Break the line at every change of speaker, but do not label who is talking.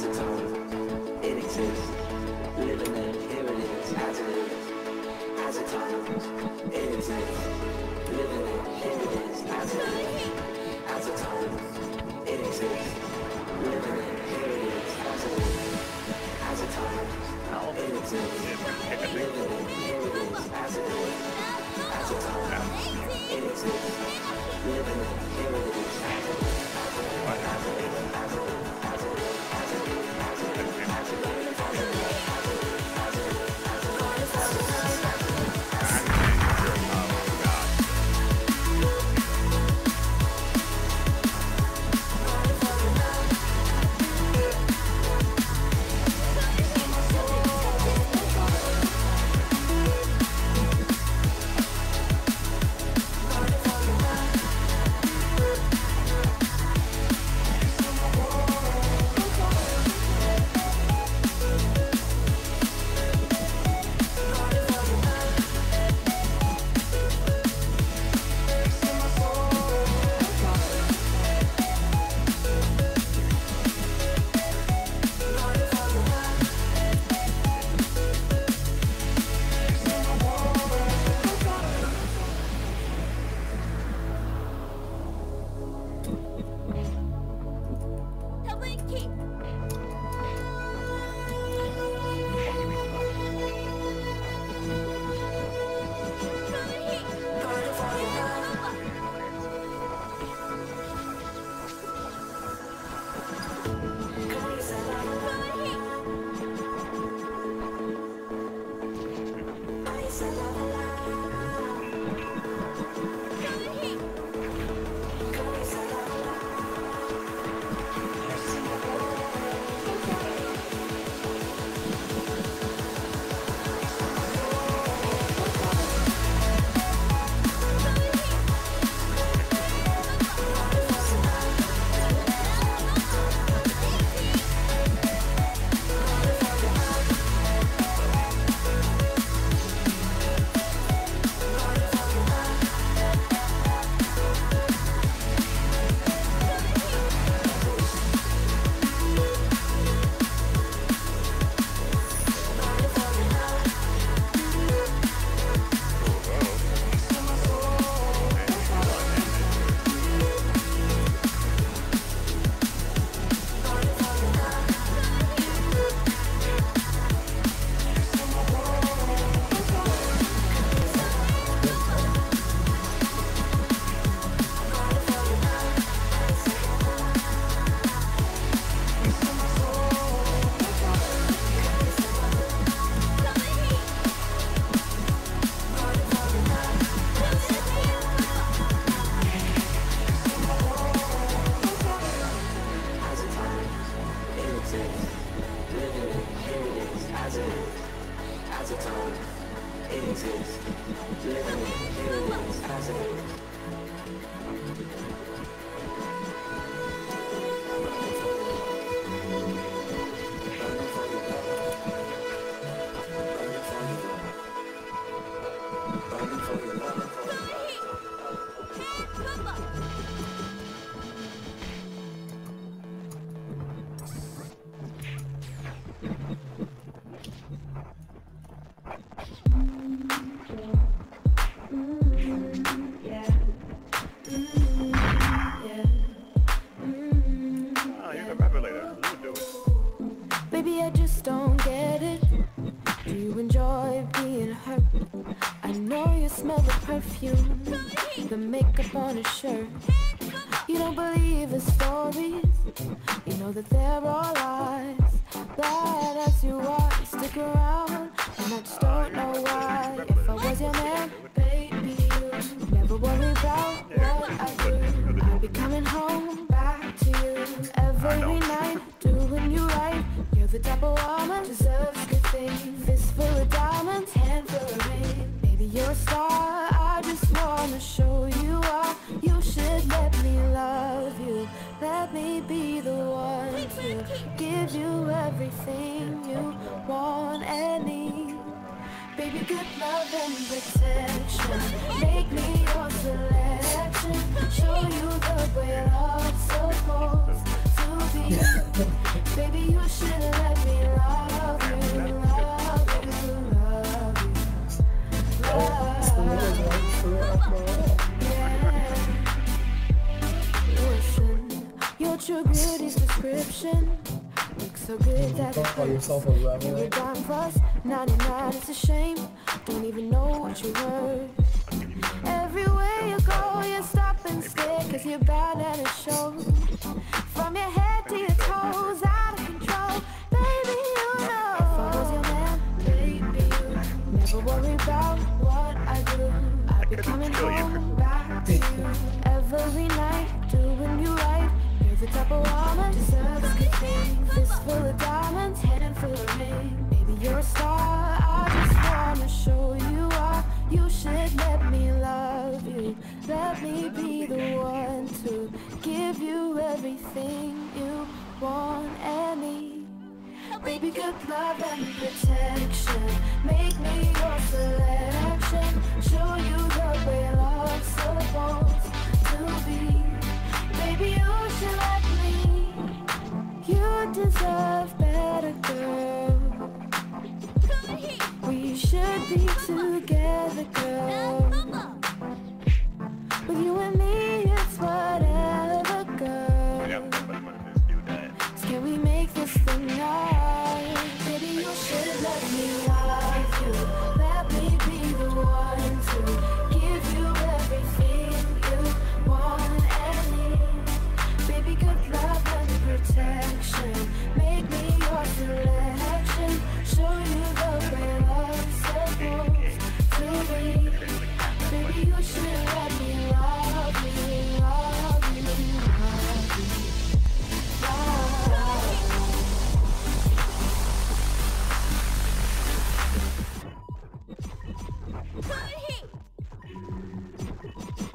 as a tone. It exists. Living it, here it is, as it is. As a tone. It exists. Living it, here it is, as it is. As a tone. It exists. Living it, here it is, as it is. As a tone. It exists. Living it, here it is, as it is. As a tone. It exists. Living it, here it is, as it is. As it is, It exists. Living lemons, as
acid. Perfume, the makeup on his shirt. You don't believe the stories. You know that they're all lies. Bad as you are, you everything you want and need. Baby, good love and protection. Make me your selection. Show you the way love's supposed to be. Baby, you should let me love you, love you, love you. Yeah. Listen, your true beauty's description. Look so good that it
Call
hurts.
yourself a
You're
rebel.
a dime plus 99, it's a shame. Don't even know what you're worth. Everywhere you go, you stop and stare, cause you're bad and it shows. From your head to your toes, out of control. Baby, you know. If I was your man, baby, you never worry about what I do. I'd be
couldn't
coming
you.
home back to you every night, doing you right. You're the type of woman deserves good things. Fistful of diamonds, head full of ring. Baby, you're a star. I just wanna show you why you should let me love you. Let me be the one to give you everything you want and need. Baby, good love and protection. Make me your together, girl. Good hit!